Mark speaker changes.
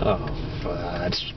Speaker 1: Oh, that's